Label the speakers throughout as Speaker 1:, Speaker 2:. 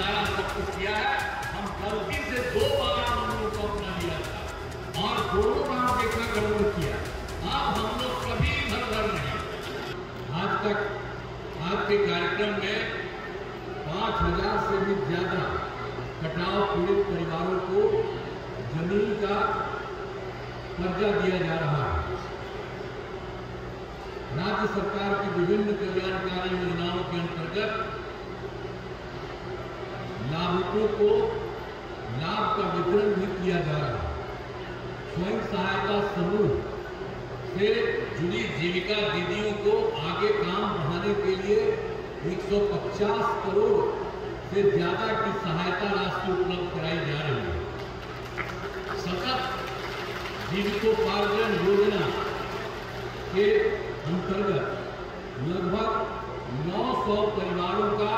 Speaker 1: सारा सब कुछ किया है। हम गलती से दो बार हम लोग को अपना लिया था। और दोनों बार देखा गड़बड़ किया। अब हम लोग कभी इधर उधर नहीं। आज तक, आज के कार्यक्रम में पाँच हज़ार से भी ज़्यादा कटाव पीड़ित परिवारों को ज़मीन का कर्जा दिया जा रहा है। राज्य सरकार की विभिन्न कल्याणकारी योजनाओं के अंतर्गत लाभुकों को लाभ का वितरण भी किया जा रहा है। स्वयं सहायता समूह से जुड़ी जीविका दीदियों को आगे काम बढ़ाने के लिए 150 करोड़ से ज़्यादा की सहायता राशि उपलब्ध कराई जा रही है। सतत जीविकोपार्जन योजना के अंतर्गत लगभग 900 परिवारों का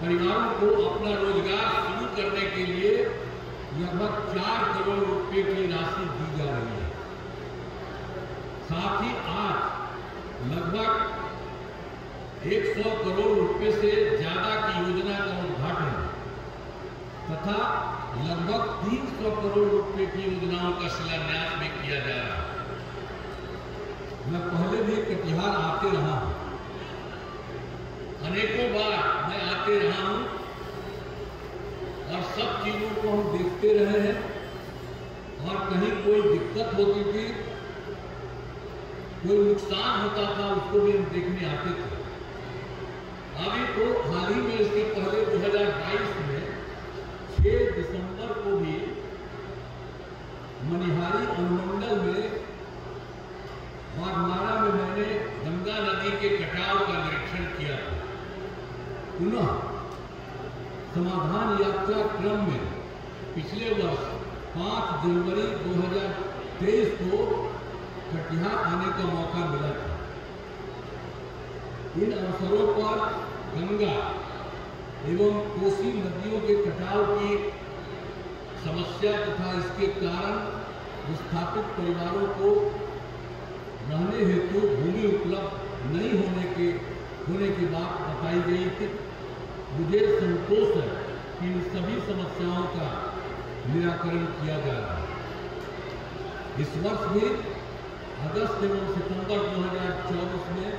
Speaker 1: परिवारों को अपना रोज़गार शुरू करने के लिए लगभग चार करोड़ रुपए की राशि दी जा रही है। साथ ही आज लगभग 100 करोड़ रुपए से ज़्यादा की योजना का उद्घाटन तथा लगभग 300 करोड़ रुपए की योजनाओं का शिलान्यास भी किया जा रहा है। मैं पहले भी कटिहार आते रहा हूँ। अनेकों बार मैं आते रहा हूँ और सब चीज़ों को हम देखते रहे हैं और कहीं कोई दिक्कत होती थी, कोई नुकसान होता था, उसको भी हम देखने आते थे। अभी तो हाल ही में इसके पहले 2022 में 6 दिसंबर को भी मनिहारी अनुमंडल में बागमारा में मैंने गंगा नदी के कटाव का निरीक्षण किया। पुनः समाधान यात्रा क्रम में पिछले वर्ष 5 जनवरी 2023 को कटिहार आने का मौका मिला था। इन अवसरों पर गंगा एवं कोसी नदियों के कटाव की समस्या तथा इसके कारण विस्थापित परिवारों को रहने हेतु भूमि उपलब्ध नहीं होने के, होने की बात बताई गई थी। है कि इन सभी समस्याओं का निराकरण किया जा रहा है। इस वर्ष भी अगस्त एवं सितंबर 2024 में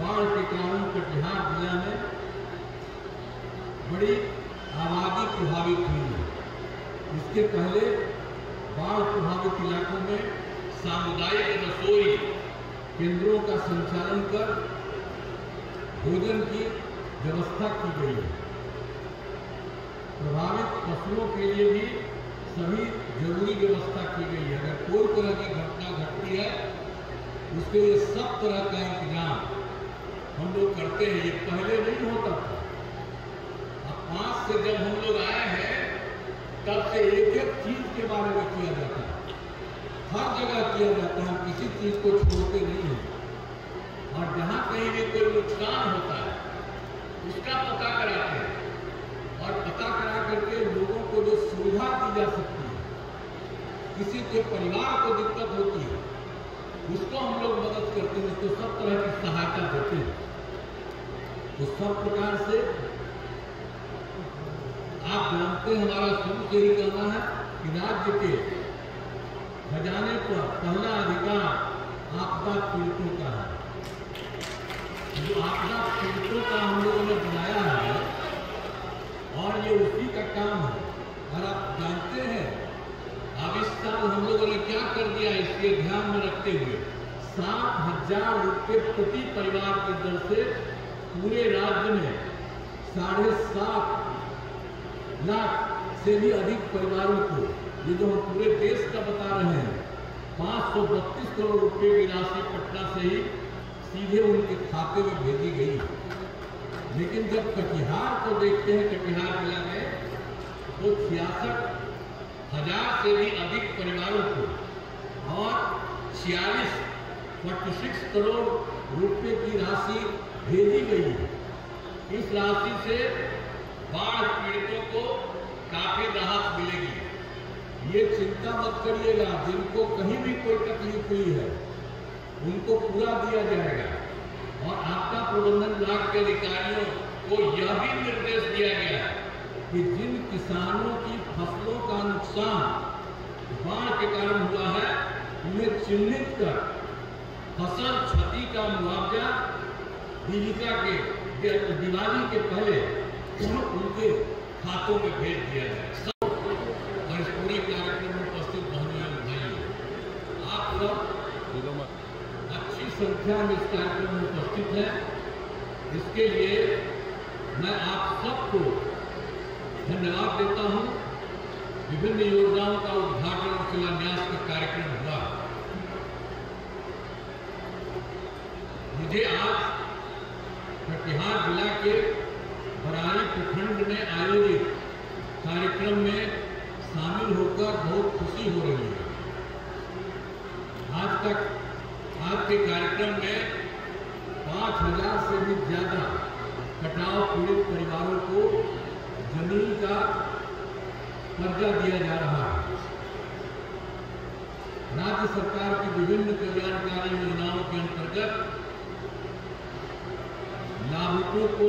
Speaker 1: बाढ़ के कारण कटिहार जिला में बड़ी आबादी प्रभावित हुई है। इसके पहले बाढ़ प्रभावित इलाकों में सामुदायिक रसोई केंद्रों का संचालन कर भोजन की व्यवस्था की गई है। प्रभावित फ़सलों के लिए भी सभी ज़रूरी व्यवस्था की गई है। अगर कोई तरह की घटना घटती है, उसके लिए सब तरह का इंतज़ाम हम लोग करते हैं। ये पहले नहीं होता था। अब पाँच से जब हम लोग आए हैं, तब से एक एक चीज़ के बारे में किया जाता है। हर जगह किया जाता है। किसी चीज़ को छोड़ते नहीं है। और जहाँ कहीं भी कोई नुकसान होता है उसका पता कराते हैं और पता करा करके लोगों को जो सुविधा दी जा सकती है किसी के परिवार को दिक्कत होती है, उसको हम लोग मदद करते हैं, उसको सब तरह की सहायता देते हैं। तो सब प्रकार से आप जानते हैं, हमारा शुरू से ही कहना है कि राज्य के खजाने पर पहला अधिकार आपदा पीड़ितों का है। जो आपदा पीड़ितों का हम लोगों ने बनाया है, और ये उसी का काम है। और आप जानते हैं साल हम लोगों ने क्या कर दिया इसके ध्यान में रखते हुए? सात हज़ार रुपये प्रति परिवार की दर से पूरे राज्य में साढ़े सात लाख से भी अधिक परिवारों को, ये जो हम पूरे देश का बता रहे हैं, पाँच सौ बत्तीस करोड़ रुपये की राशि पटना से ही सीधे उनके खाते में भेजी गई लेकिन जब कटिहार को देखते हैं, कटिहार जिला में तो छियासठ हज़ार से भी अधिक परिवारों को और छियालीस फोर्टी सिक्स करोड़ रुपए की राशि भेजी गई है। इस राशि से बाढ़ पीड़ितों को काफ़ी राहत मिलेगी। ये चिंता मत करिएगा, जिनको कहीं भी कोई तकलीफ़ हुई है, उनको पूरा दिया जाएगा। और आपदा प्रबंधन विभाग के अधिकारियों को यह भी निर्देश दिया गया है कि जिन किसानों की फ़सलों का नुकसान बाढ़ के कारण हुआ है, उन्हें चिन्हित कर फ़सल क्षति का मुआवजा जीविका के दिवाली के पहले उनके खातों में भेज दिया जाए। और इस पूरे कार्यक्रम में उपस्थित आप सब अच्छी संख्या में इस कार्यक्रम में उपस्थित हैं। इसके लिए मैं आप सबको धन्यवाद देता हूँ, विभिन्न योजनाओं का उद्घाटन और शिलान्यास का कार्यक्रम हुआ। मुझे आज कटिहार जिला के बरारी प्रखंड में आयोजित कार्यक्रम में शामिल होकर बहुत खुशी हो रही है। आज तक, आज के कार्यक्रम में पाँच हज़ार से भी ज़्यादा कटाव पीड़ित परिवारों को ज़मीन का कर्जा दिया जा रहा है। राज्य सरकार की विभिन्न कल्याणकारी योजनाओं के अंतर्गत लाभुकों को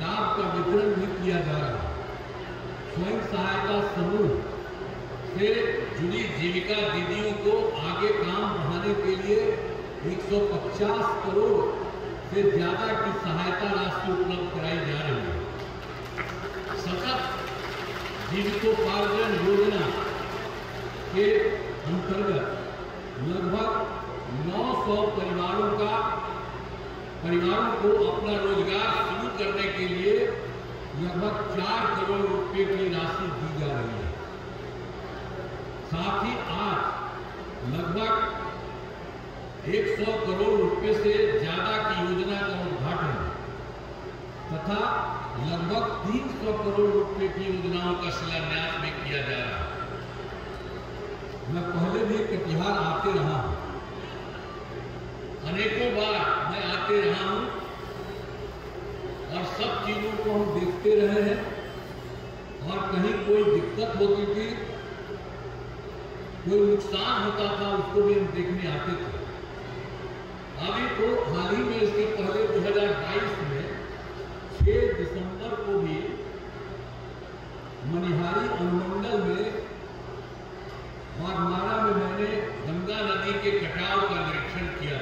Speaker 1: लाभ का वितरण भी किया जा रहा है। स्वयं सहायता समूह से जुड़ी जीविका दीदियों को आगे काम बढ़ाने के लिए 150 करोड़ से ज़्यादा की सहायता राशि उपलब्ध कराई जा रही है। जीविकोपार्जन योजना के अंतर्गत लगभग 900 परिवारों का परिवारों को अपना रोज़गार शुरू करने के लिए लगभग चार करोड़ रुपए की राशि दी जा रही है। साथ ही आज लगभग 100 करोड़ रुपए से ज़्यादा की योजना का उद्घाटन तथा लगभग 300 करोड़ रुपए की योजनाओं का शिलान्यास भी किया जा रहा है। मैं पहले भी कटिहार आते रहा हूँ। अनेकों बार मैं आते रहा हूँ और सब चीज़ों को हम देखते रहे हैं और कहीं कोई दिक्कत होती थी, कोई नुकसान होता था, उसको भी हम देखने आते थे। अभी तो हाल ही में इसके पहले 2022 में 6 दिसंबर को भी मनिहारी अनुमंडल में बागमारा में मैंने गंगा नदी के कटाव का निरीक्षण किया।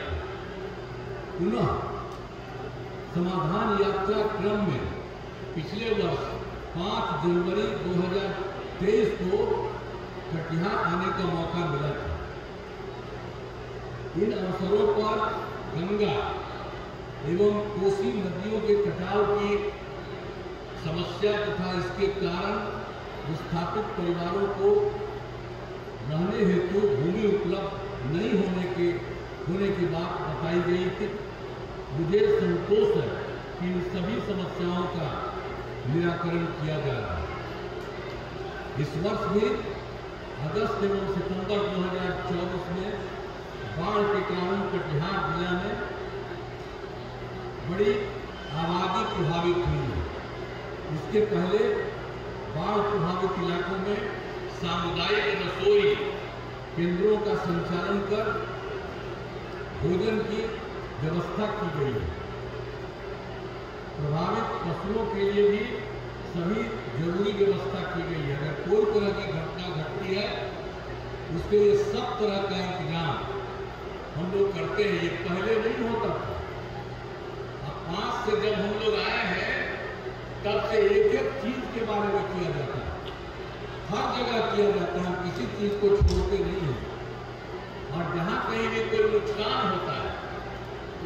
Speaker 1: पुनः समाधान यात्रा क्रम में पिछले वर्ष 5 जनवरी 2023 को कटिहार आने का मौका मिला था। इन अवसरों पर गंगा एवं कोसी नदियों के कटाव की समस्या तथा इसके कारण विस्थापित परिवारों को रहने हेतु भूमि उपलब्ध नहीं होने के, होने की बात बताई गई थी। मुझे संतोष है कि इन सभी समस्याओं का निराकरण किया जा रहा है। इस वर्ष भी अगस्त एवं सितंबर 2024 में बाढ़ के कारण कटिहार जिला में बड़ी आबादी प्रभावित हुई है। इसके पहले बाढ़ प्रभावित इलाकों में सामुदायिक रसोई केंद्रों का संचालन कर भोजन की व्यवस्था की गई है। प्रभावित फ़सलों के लिए भी सभी ज़रूरी व्यवस्था की गई है। अगर कोई तरह की घटना घटती है, उसके लिए सब तरह का इंतज़ाम हम लोग करते हैं। ये पहले नहीं होता था। अब पाँच से जब हम लोग आए हैं तब से एक एक चीज़ के बारे में किया जाता है। हर जगह किया जाता है, किसी चीज़ को छोड़ते नहीं है। और जहाँ कहीं भी कोई नुकसान होता है,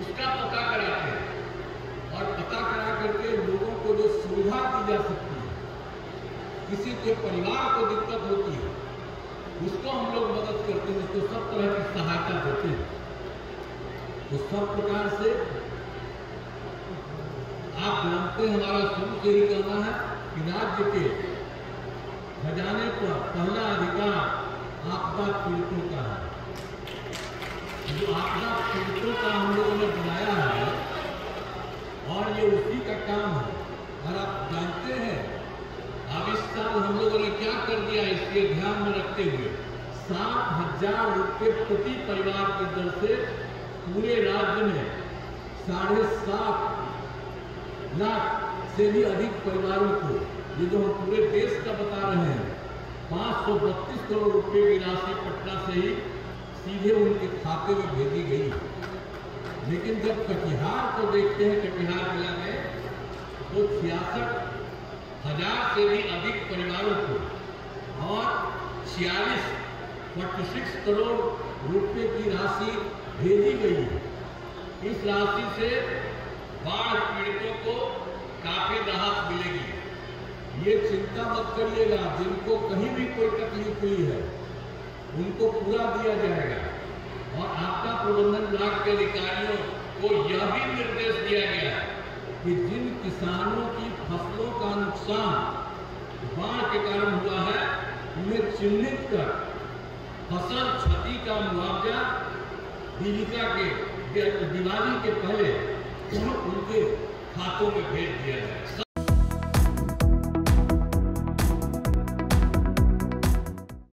Speaker 1: उसका पता कराते हैं। और पता करा करके लोगों को जो सुविधा दी जा सकती है, किसी के परिवार को दिक्कत होती है, उसको हम लोग मदद करते हैं। उसको सब तरह की सहायता देते हैं। तो सब प्रकार से आप जानते हैं हमारा शुरू से ही कहना है कि राज्य के खजाने पर पहला अधिकार आपदा पीड़ितों का है। जो आपदा पीड़ितों का हम लोगों ने बनाया है, और ये उसी का काम है। और आप जानते हैं अब इस साल हम लोगों ने क्या कर दिया इसके ध्यान में रखते हुए? सात हज़ार रुपये प्रति परिवार की दर से पूरे राज्य में साढ़े सात लाख से भी अधिक परिवारों को, ये जो हम पूरे देश का बता रहे हैं, पाँच सौ बत्तीस करोड़ रुपए की राशि पटना से ही सीधे उनके खाते में भेजी गई लेकिन जब कटिहार को देखते हैं, कटिहार जिला में तो छियासठ हज़ार से भी अधिक परिवारों को और छियालीस फोर्टी सिक्स करोड़ रुपए की राशि भेजी गई है। इस राशि से बाढ़ पीड़ितों को काफ़ी राहत मिलेगी। ये चिंता मत करिएगा, जिनको कहीं भी कोई तकलीफ़ हुई है, उनको पूरा दिया जाएगा। और आपदा प्रबंधन विभाग के अधिकारियों को यह भी निर्देश दिया गया है कि जिन किसानों की फ़सलों का नुकसान बाढ़ के कारण हुआ है, उन्हें चिन्हित कर फ़सल क्षति का मुआवजा जीविका के, दिवाली के पहले उनके हाथों में भेज दिया जाए।